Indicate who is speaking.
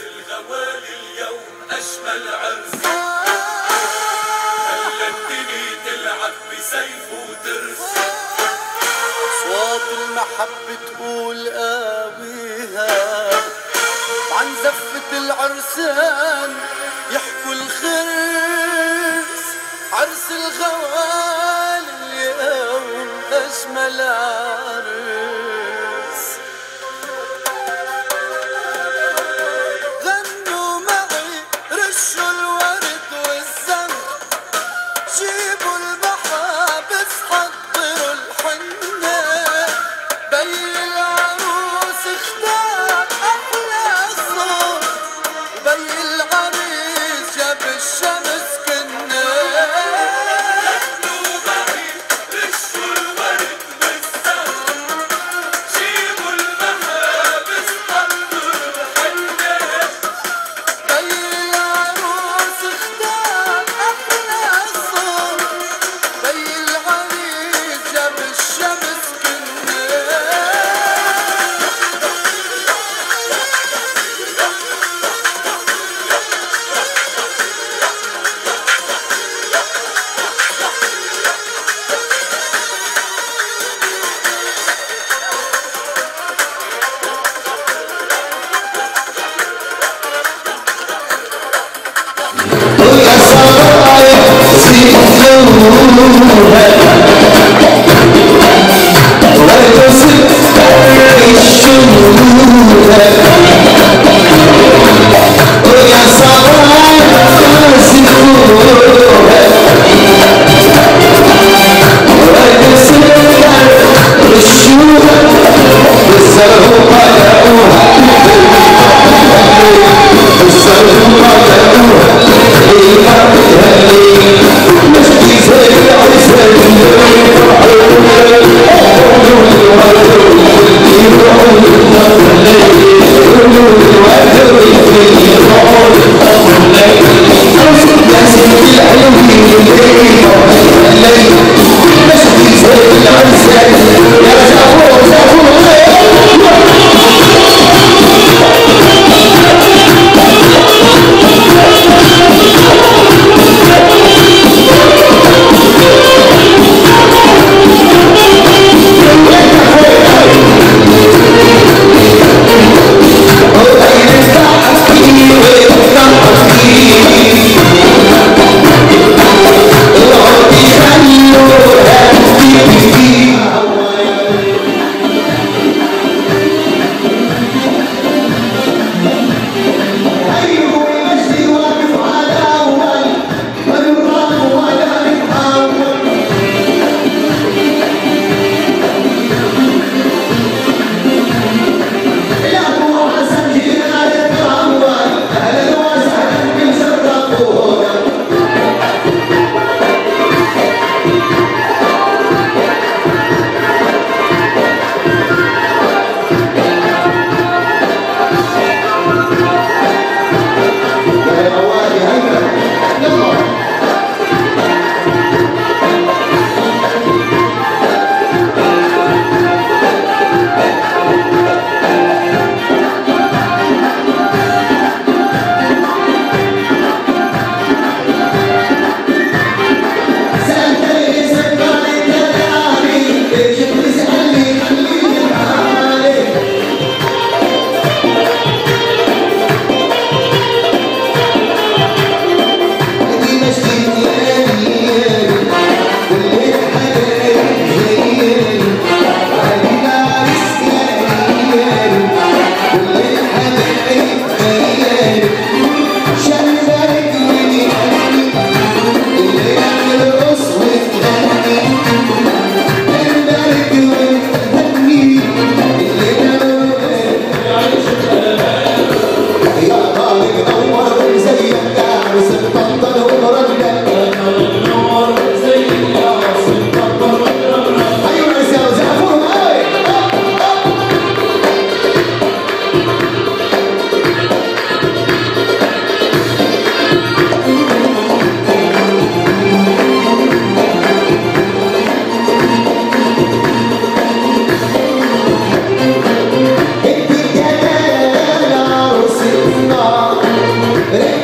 Speaker 1: الغوالي اليوم عرس. خلى تلعب بسيف
Speaker 2: المحبة تقول قاويها وعن زفة العرسان يحكوا الخرس. عرس الغوال في الصور Cristo, el Cristo, bene?